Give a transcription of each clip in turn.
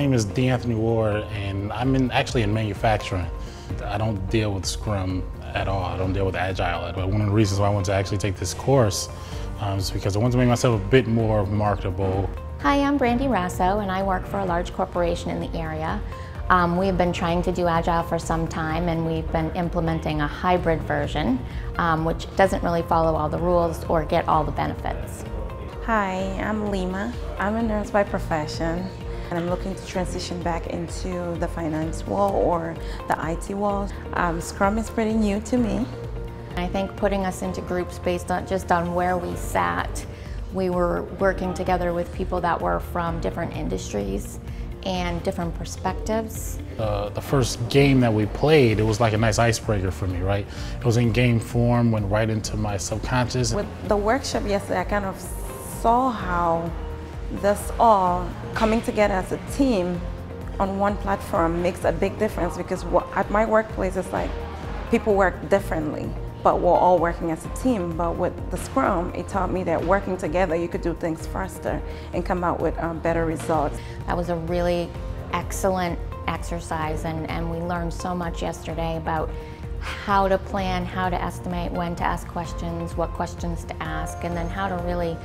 is D'Anthony Ward, and I'm in, actually in manufacturing. I don't deal with Scrum at all. I don't deal with Agile at all. One of the reasons why I wanted to actually take this course um, is because I wanted to make myself a bit more marketable. Hi, I'm Brandy Rasso, and I work for a large corporation in the area. Um, we've been trying to do Agile for some time, and we've been implementing a hybrid version, um, which doesn't really follow all the rules or get all the benefits. Hi, I'm Lima. I'm a nurse by profession. And I'm looking to transition back into the finance world or the IT world. Um, Scrum is pretty new to me. I think putting us into groups based on just on where we sat, we were working together with people that were from different industries and different perspectives. Uh, the first game that we played, it was like a nice icebreaker for me, right? It was in game form, went right into my subconscious. With the workshop yesterday, I kind of saw how this all coming together as a team on one platform makes a big difference because at my workplace it's like people work differently but we're all working as a team. But with the scrum it taught me that working together you could do things faster and come out with um, better results. That was a really excellent exercise and, and we learned so much yesterday about how to plan, how to estimate, when to ask questions, what questions to ask, and then how to really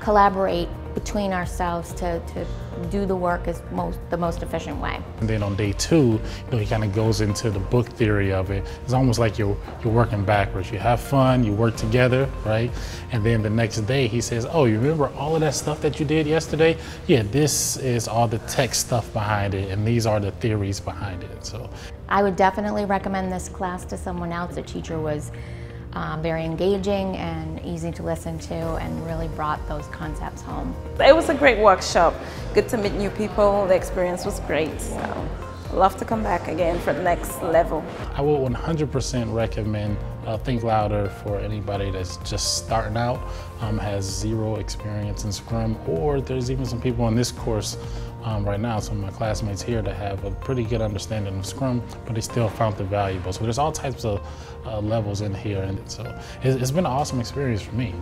collaborate between ourselves to, to do the work as most the most efficient way. And then on day two, you know, he kind of goes into the book theory of it. It's almost like you're you're working backwards. You have fun, you work together, right? And then the next day he says, "Oh, you remember all of that stuff that you did yesterday? Yeah, this is all the tech stuff behind it, and these are the theories behind it." So, I would definitely recommend this class to someone else. The teacher was um, very engaging and easy to listen to and really brought those concepts home. It was a great workshop. Good to meet new people. The experience was great. So love to come back again for the next level. I would 100% recommend uh, Think Louder for anybody that's just starting out, um, has zero experience in Scrum, or there's even some people in this course um, right now, some of my classmates here that have a pretty good understanding of Scrum, but they still found it valuable. So there's all types of uh, levels in here, and so it's, it's been an awesome experience for me.